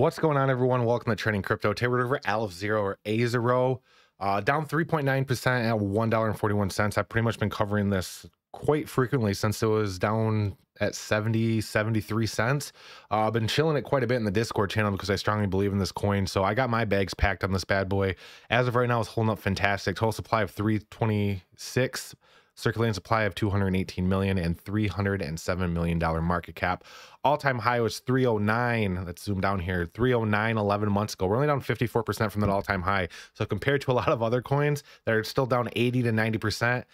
What's going on, everyone? Welcome to Charting Crypto. Today we're Aleph Zero or A uh, down 3.9% at $1.41. I've pretty much been covering this quite frequently since it was down at 70, 73 cents. Uh, I've been chilling it quite a bit in the Discord channel because I strongly believe in this coin. So I got my bags packed on this bad boy. As of right now, it's holding up fantastic. Total supply of 326 circulating supply of 218 million and 307 million dollar market cap. All-time high was 309. Let's zoom down here. 309 11 months ago. We're only down 54% from that all-time high. So compared to a lot of other coins that are still down 80 to 90%,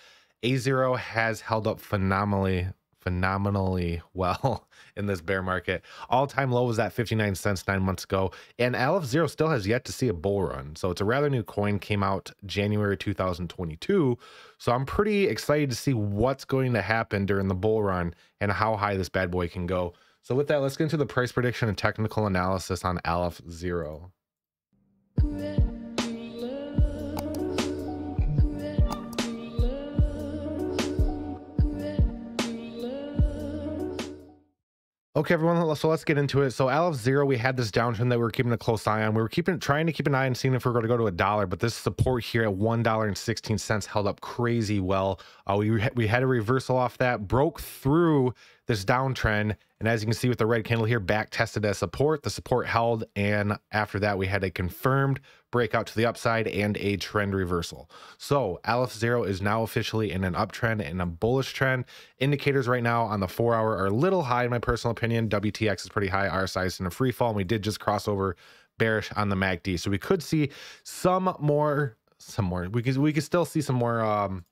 A0 has held up phenomenally phenomenally well in this bear market. All time low was at 59 cents nine months ago. And Aleph Zero still has yet to see a bull run. So it's a rather new coin, came out January 2022. So I'm pretty excited to see what's going to happen during the bull run and how high this bad boy can go. So with that, let's get into the price prediction and technical analysis on Aleph Zero. Okay, everyone. So let's get into it. So Aleph Zero, we had this downtrend that we were keeping a close eye on. We were keeping trying to keep an eye on seeing if we are going to go to a dollar, but this support here at one dollar and sixteen cents held up crazy well. Uh, we we had a reversal off that, broke through this downtrend. And as you can see with the red candle here, back tested as support. The support held. And after that, we had a confirmed breakout to the upside and a trend reversal. So Aleph Zero is now officially in an uptrend and a bullish trend. Indicators right now on the four hour are a little high, in my personal opinion. WTX is pretty high. RSI is in a free fall. And we did just cross over bearish on the MACD. So we could see some more, some more, we could, we could still see some more, um,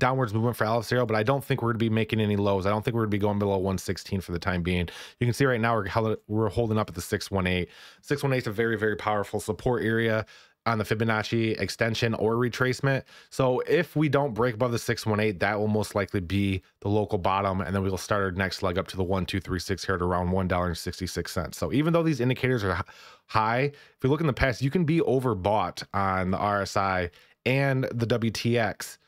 downwards movement for Zero, but I don't think we're going to be making any lows. I don't think we're going to be going below 116 for the time being. You can see right now we're, we're holding up at the 618. 618 is a very, very powerful support area on the Fibonacci extension or retracement. So if we don't break above the 618, that will most likely be the local bottom. And then we'll start our next leg up to the 1236 here at around $1.66. So even though these indicators are high, if you look in the past, you can be overbought on the RSI and the WTX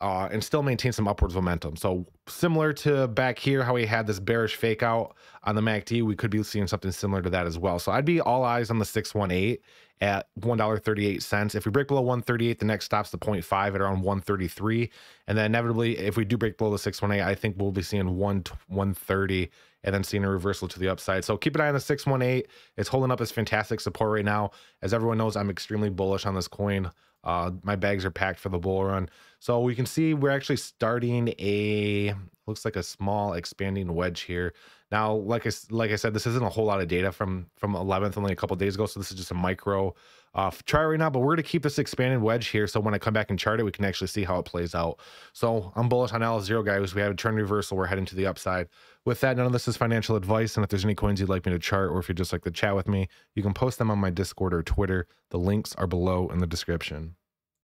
uh, and still maintain some upwards momentum. So similar to back here, how we had this bearish fake out on the MACD, we could be seeing something similar to that as well. So I'd be all eyes on the 618 at $1.38. If we break below 138, the next stop's the 0.5 at around 133. And then inevitably, if we do break below the 618, I think we'll be seeing 1 130 and then seeing a reversal to the upside. So keep an eye on the 618. It's holding up as fantastic support right now. As everyone knows, I'm extremely bullish on this coin. Uh, my bags are packed for the bull run. So we can see we're actually starting a looks like a small expanding wedge here. Now, like I like I said, this isn't a whole lot of data from from 11th only a couple days ago, so this is just a micro uh, chart right now. But we're gonna keep this expanded wedge here, so when I come back and chart it, we can actually see how it plays out. So I'm bullish on Aleph Zero, guys. We have a trend reversal. We're heading to the upside. With that, none of this is financial advice. And if there's any coins you'd like me to chart, or if you'd just like to chat with me, you can post them on my Discord or Twitter. The links are below in the description.